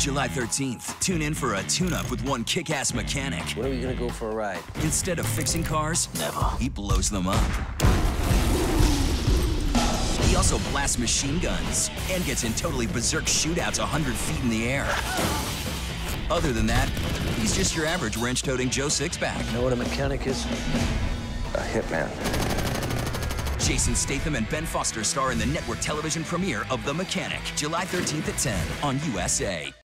July 13th, tune in for a tune up with one kick ass mechanic. When are we gonna go for a ride? Instead of fixing cars, Never. he blows them up. He also blasts machine guns and gets in totally berserk shootouts 100 feet in the air. Other than that, he's just your average wrench toting Joe Sixpack. Know what a mechanic is? A hitman. Jason Statham and Ben Foster star in the network television premiere of The Mechanic, July 13th at 10 on USA.